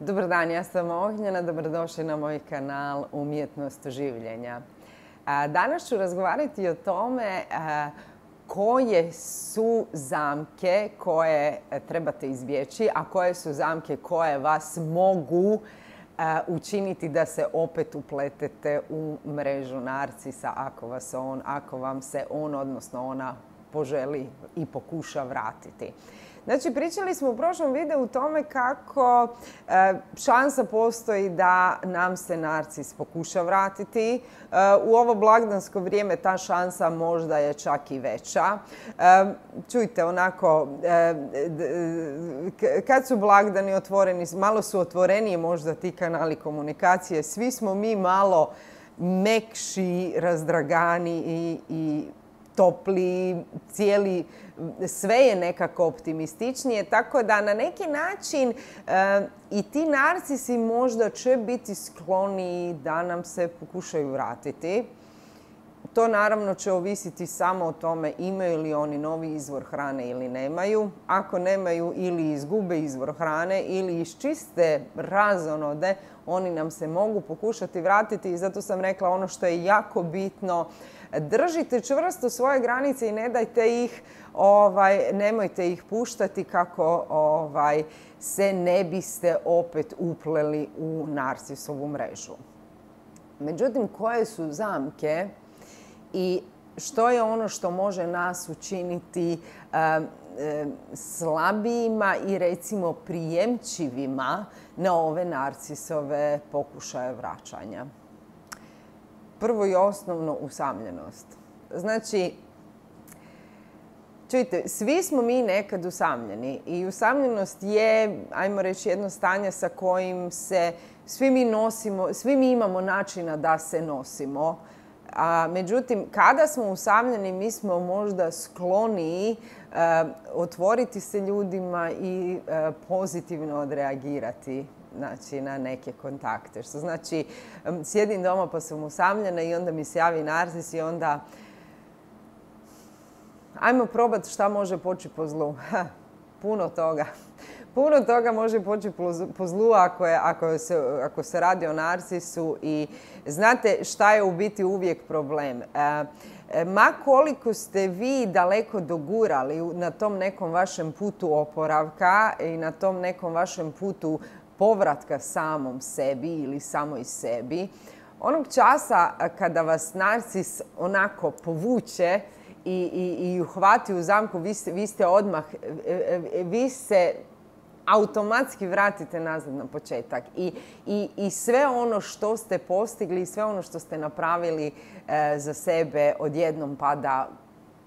Dobar dan, ja sam Ognjena, dobrodošli na moj kanal Umjetnost življenja. Danas ću razgovarati o tome koje su zamke koje trebate izbjeći, a koje su zamke koje vas mogu učiniti da se opet upletete u mrežu narcisa ako vas on, ako vam se on, odnosno ona poželi i pokuša vratiti. Znači, pričali smo u prošlom videu o tome kako e, šansa postoji da nam se narcis pokuša vratiti. E, u ovo blagdansko vrijeme ta šansa možda je čak i veća. E, čujte, onako, kad su blagdani otvoreni, malo su otvoreniji možda ti kanali komunikacije. Svi smo mi malo mekši, razdragani i, i topli, cijeli, sve je nekako optimističnije, tako da na neki način eh, i ti narcisi možda će biti skloni da nam se pokušaju vratiti. To naravno će ovisiti samo o tome imaju li oni novi izvor hrane ili nemaju. Ako nemaju ili izgube izvor hrane ili iz čiste razonode, oni nam se mogu pokušati vratiti i zato sam rekla ono što je jako bitno držite čvrsto svoje granice i ne dajte ih, ovaj, nemojte ih puštati kako ovaj, se ne biste opet upleli u narcisovu mrežu. Međutim, koje su zamke i što je ono što može nas učiniti slabijima i recimo prijemčivima na ove narcisove pokušaje vraćanja? prvo i osnovno usamljenost. Znači, čujte, svi smo mi nekad usamljeni i usamljenost je, ajmo reći, jedno stanje sa kojim se svi mi nosimo, svi mi imamo načina da se nosimo. A, međutim, kada smo usamljeni, mi smo možda skloniji e, otvoriti se ljudima i e, pozitivno odreagirati znači, na neke kontakte. Što znači, sjedim doma pa sam usamljena i onda mi se javi narcis i onda ajmo probati šta može poći po zlu. puno toga. Puno toga može poći po zlu ako, je, ako, se, ako se radi o narcisu i znate šta je u biti uvijek problem. E, e, ma koliko ste vi daleko dogurali na tom nekom vašem putu oporavka i na tom nekom vašem putu povratka samom sebi ili samoj sebi, onog časa kada vas narcis onako povuče i, i, i uhvati u zamku, vi ste, vi ste odmah, e, e, vi se automatski vratite nazad na početak I, i, i sve ono što ste postigli i sve ono što ste napravili e, za sebe odjednom pada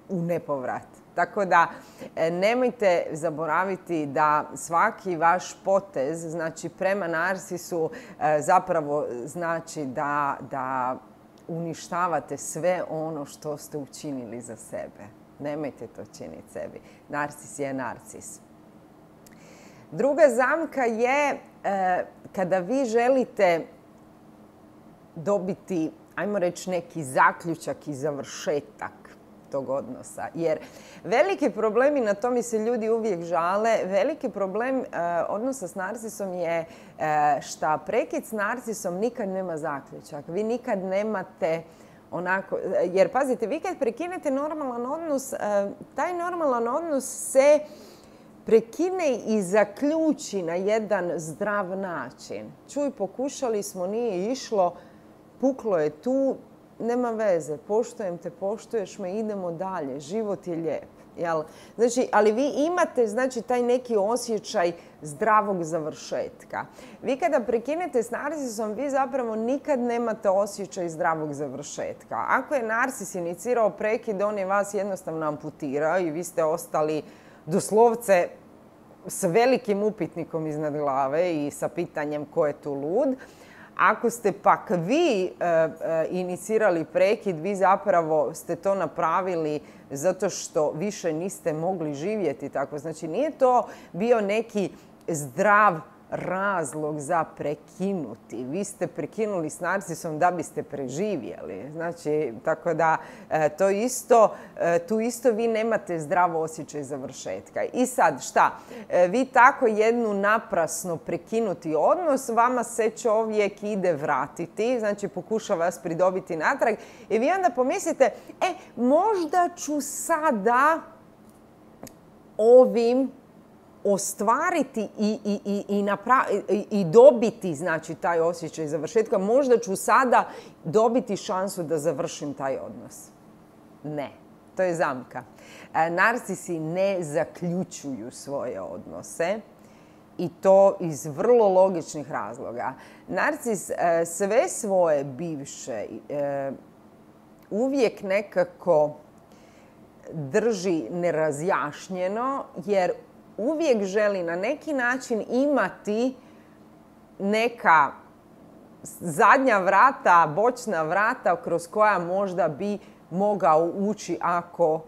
u nepovrat. Tako da e, nemojte zaboraviti da svaki vaš potez, znači prema narcisu, e, zapravo znači da, da uništavate sve ono što ste učinili za sebe. Nemojte to činiti sebi. Narcis je narcis. Druga zamka je e, kada vi želite dobiti, ajmo reći, neki zaključak i završetak tog odnosa. Jer veliki problemi, na to mi se ljudi uvijek žale, veliki problem e, odnosa s narcisom je uh, šta prekid s narcisom nikad nema zaključak. Vi nikad nemate onako, jer pazite, vi kad prekinete normalan odnos, e, taj normalan odnos se prekine i zaključi na jedan zdrav način. Čuj, pokušali smo, nije išlo, puklo je tu, nema veze, poštujem te, poštuješ me, idemo dalje, život je lijep. Jel? Znači, ali vi imate znači, taj neki osjećaj zdravog završetka. Vi kada prekinete s narcisom, vi zapravo nikad nemate osjećaj zdravog završetka. Ako je narcis inicirao prekid, on je vas jednostavno amputirao i vi ste ostali doslovce s velikim upitnikom iznad glave i sa pitanjem ko je tu lud. Ako ste pak vi e, e, inicirali prekid, vi zapravo ste to napravili zato što više niste mogli živjeti tako. Znači nije to bio neki zdrav razlog za prekinuti. Vi ste prekinuli s narcisom da biste preživjeli. Znači, tako da e, to isto, e, tu isto vi nemate zdravo osjećaj završetka. I sad, šta? E, vi tako jednu naprasno prekinuti odnos, vama se čovjek ide vratiti, znači pokušava vas pridobiti natrag i vi onda pomislite, e, možda ću sada ovim ostvariti i, i, i, i, dobiti znači taj osjećaj završetka, možda ću sada dobiti šansu da završim taj odnos. Ne, to je zamka. E, narcisi ne zaključuju svoje odnose i to iz vrlo logičnih razloga. Narcis e, sve svoje bivše e, uvijek nekako drži nerazjašnjeno jer uvijek želi na neki način imati neka zadnja vrata, bočna vrata kroz koja možda bi mogao ući ako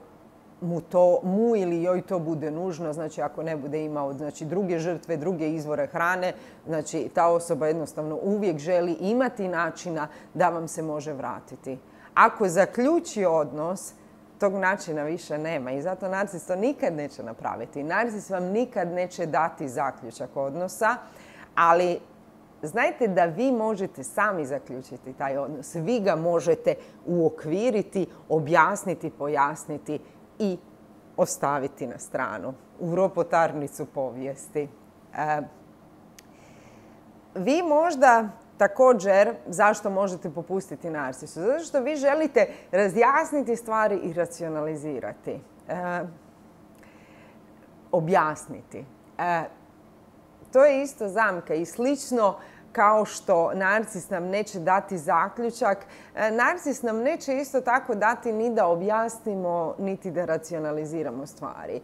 mu, to, mu ili joj to bude nužno, znači ako ne bude imao znači, druge žrtve, druge izvore hrane, znači ta osoba jednostavno uvijek želi imati načina da vam se može vratiti. Ako zaključi odnos, tog načina više nema i zato narcis to nikad neće napraviti. Narcis vam nikad neće dati zaključak odnosa, ali znajte da vi možete sami zaključiti taj odnos. Vi ga možete uokviriti, objasniti, pojasniti i ostaviti na stranu u ropotarnicu povijesti. E, vi možda Također, zašto možete popustiti narcisu? Zato što vi želite razjasniti stvari i racionalizirati. E, objasniti. E, to je isto zamka i slično kao što narcis nam neće dati zaključak, e, narcis nam neće isto tako dati ni da objasnimo, niti da racionaliziramo stvari.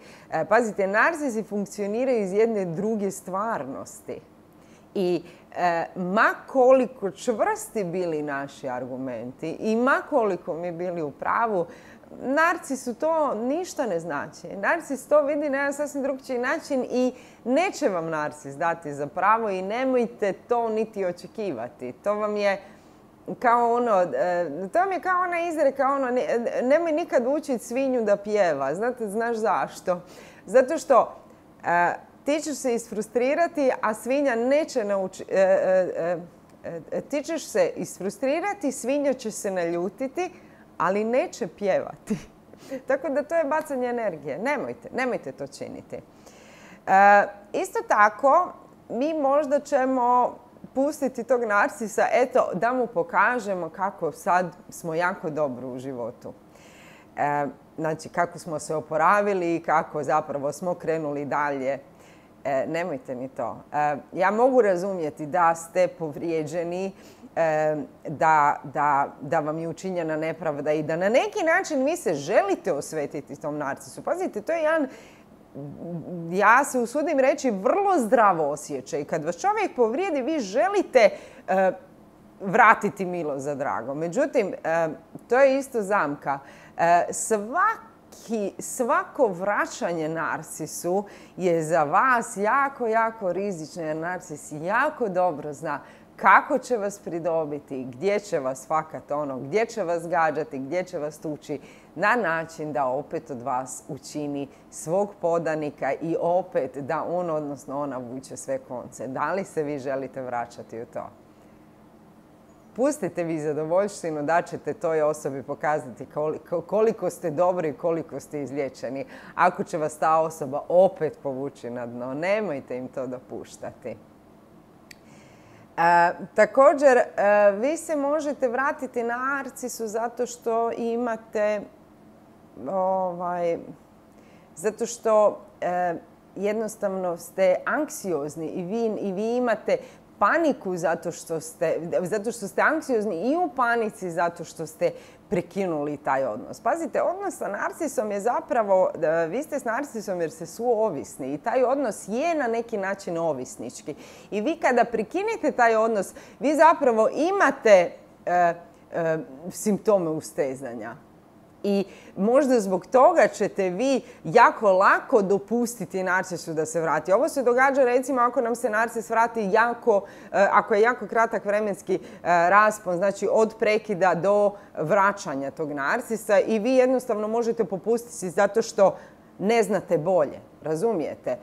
Pazite, narcisi funkcioniraju iz jedne druge stvarnosti. I e, ma koliko čvrsti bili naši argumenti i ma koliko mi bili u pravu, narcisu to ništa ne znači. Narcis to vidi na jedan sasvim drugčiji način i neće vam narcis dati za pravo i nemojte to niti očekivati. To vam je kao ono, e, to vam je kao ona izreka, ono, nemoj nikad učiti svinju da pjeva. Znate, znaš zašto? Zato što e, ti ćeš se isfrustrirati, a svinja neće naučiti... E, e, e, ti ćeš se isfrustrirati, svinja će se naljutiti, ali neće pjevati. Tako da to je bacanje energije. Nemojte, nemojte to činiti. isto tako, mi možda ćemo pustiti tog narcisa, eto, da mu pokažemo kako sad smo jako dobro u životu. znači, kako smo se oporavili i kako zapravo smo krenuli dalje E, nemojte ni to. E, ja mogu razumjeti da ste povrijeđeni, e, da, da, da vam je učinjena nepravda i da na neki način vi se želite osvetiti tom narcisu. Pazite, to je jedan ja se usudim reći, vrlo zdravo osjećaj. Kad vas čovjek povrijedi, vi želite vratiti milo za drago. Međutim, to je isto zamka. Svak svako vraćanje narcisu je za vas jako, jako rizično jer narcis jako dobro zna kako će vas pridobiti, gdje će vas fakat ono, gdje će vas gađati, gdje će vas tući na način da opet od vas učini svog podanika i opet da on, odnosno ona, vuče sve konce. Da li se vi želite vraćati u to? Pustite vi zadovoljštinu da ćete toj osobi pokazati koliko, ste dobri i koliko ste izlječeni. Ako će vas ta osoba opet povući na dno, nemojte im to dopuštati. E, također, e, vi se možete vratiti na Arcisu zato što imate ovaj, zato što e, jednostavno ste anksiozni i vi, i vi imate paniku zato što ste, zato što ste anksiozni i u panici zato što ste prekinuli taj odnos. Pazite, odnos sa narcisom je zapravo, vi ste s narcisom jer ste suovisni i taj odnos je na neki način ovisnički. I vi kada prekinete taj odnos, vi zapravo imate e, e, simptome ustezanja. I možda zbog toga ćete vi jako lako dopustiti narcisu da se vrati. Ovo se događa recimo ako nam se narcis vrati jako, e, ako je jako kratak vremenski e, raspon, znači od prekida do vraćanja tog narcisa i vi jednostavno možete popustiti zato što ne znate bolje, razumijete?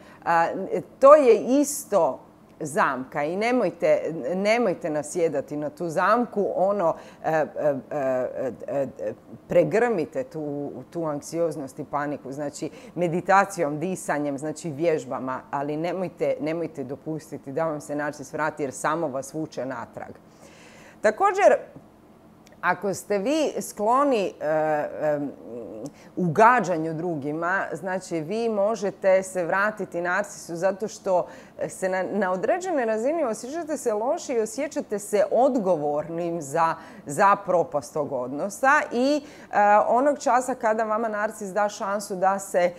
To je isto zamka i nemojte, nemojte nasjedati na tu zamku, ono, e, e, e, pregrmite tu, tu anksioznost i paniku, znači meditacijom, disanjem, znači vježbama, ali nemojte, nemojte dopustiti da vam se narcis vrati jer samo vas vuče natrag. Također, ako ste vi skloni e, e, ugađanju drugima, znači vi možete se vratiti narcisu zato što se na, određenoj razini osjećate se loši i osjećate se odgovornim za, za propast tog odnosa i e, onog časa kada vama narcis da šansu da se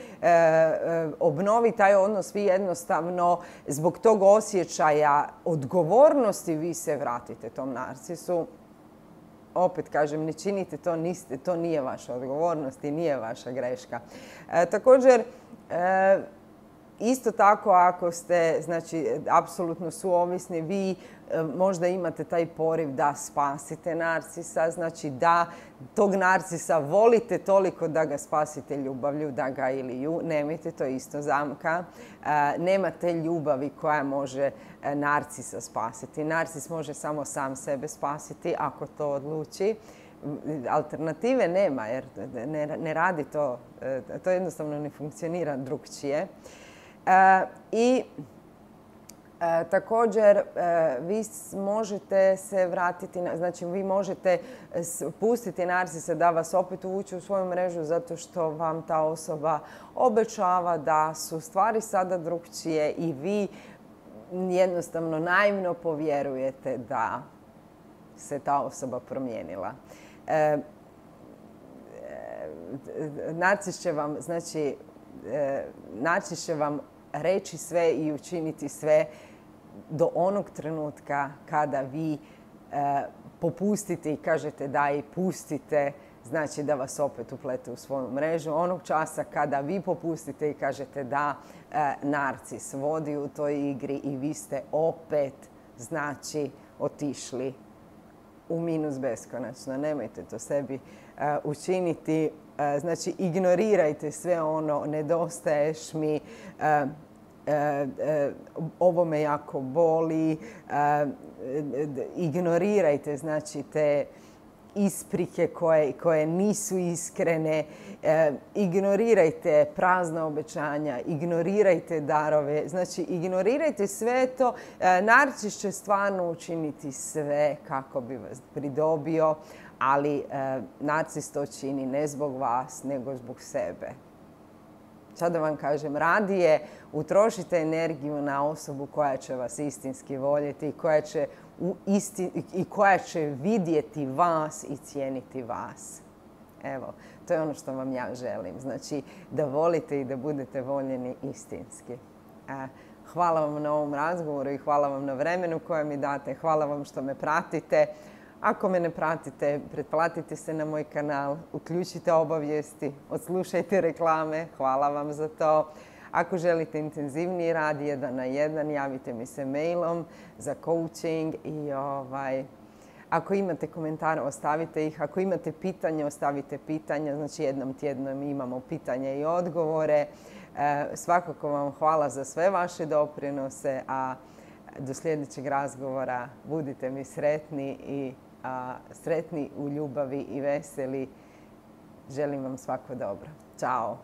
obnovi taj odnos, vi jednostavno zbog tog osjećaja odgovornosti vi se vratite tom narcisu opet kažem, ne činite to, niste, to nije vaša odgovornost i nije vaša greška. E, također, e, Isto tako ako ste, znači, apsolutno suovisni, vi možda imate taj poriv da spasite narcisa, znači da tog narcisa volite toliko da ga spasite ljubavlju, da ga ili ju, nemojte, to isto zamka. E, nemate ljubavi koja može e, narcisa spasiti. Narcis može samo sam sebe spasiti ako to odluči alternative nema jer ne, radi to, to jednostavno ne funkcionira drugčije. E, I e, također e, vi možete se vratiti, znači vi možete pustiti narsise da vas opet uvuče u svoju mrežu zato što vam ta osoba obećava da su stvari sada drugčije i vi jednostavno naivno povjerujete da se ta osoba promijenila. E, narcis će vam, znači, narcis će vam reći sve i učiniti sve do onog trenutka kada vi e, popustite i kažete da i pustite, znači da vas opet uplete u svoju mrežu. Onog časa kada vi popustite i kažete da e, narcis vodi u toj igri i vi ste opet, znači, otišli u minus beskonačno. Nemojte to sebi e, učiniti. Znači, ignorirajte sve ono, nedostaješ mi, ovo me jako boli, e, ignorirajte znači te isprike koje, koje nisu iskrene, ignorirajte prazna obećanja, ignorirajte darove, znači ignorirajte sve to. Narcis će stvarno učiniti sve kako bi vas pridobio, ali narcis to čini ne zbog vas, nego zbog sebe sad da vam kažem, radije utrošite energiju na osobu koja će vas istinski voljeti koja će i koja će vidjeti vas i cijeniti vas. Evo, to je ono što vam ja želim. Znači, da volite i da budete voljeni istinski. E, hvala vam na ovom razgovoru i hvala vam na vremenu koje mi date. Hvala vam što me pratite. Ako me ne pratite, pretplatite se na moj kanal, uključite obavijesti, odslušajte reklame, hvala vam za to. Ako želite intenzivniji rad jedan na jedan, javite mi se mailom za coaching i ovaj, ako imate komentare, ostavite ih. Ako imate pitanje, ostavite pitanja. Znači jednom tjednom imamo pitanje i odgovore. E, svakako vam hvala za sve vaše doprinose, a do sljedećeg razgovora budite mi sretni i sretni u ljubavi i veseli. Želim vam svako dobro. Ćao!